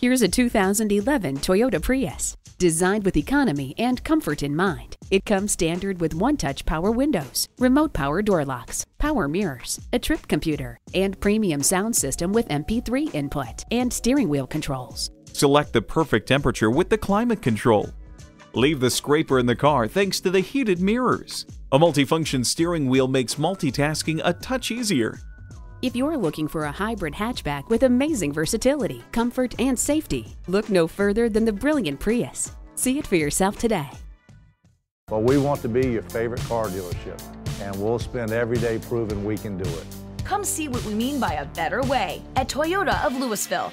Here's a 2011 Toyota Prius. Designed with economy and comfort in mind, it comes standard with one-touch power windows, remote power door locks, power mirrors, a trip computer, and premium sound system with MP3 input and steering wheel controls. Select the perfect temperature with the climate control. Leave the scraper in the car thanks to the heated mirrors. A multifunction steering wheel makes multitasking a touch easier. If you're looking for a hybrid hatchback with amazing versatility, comfort, and safety, look no further than the brilliant Prius. See it for yourself today. Well, we want to be your favorite car dealership, and we'll spend every day proving we can do it. Come see what we mean by a better way at Toyota of Lewisville.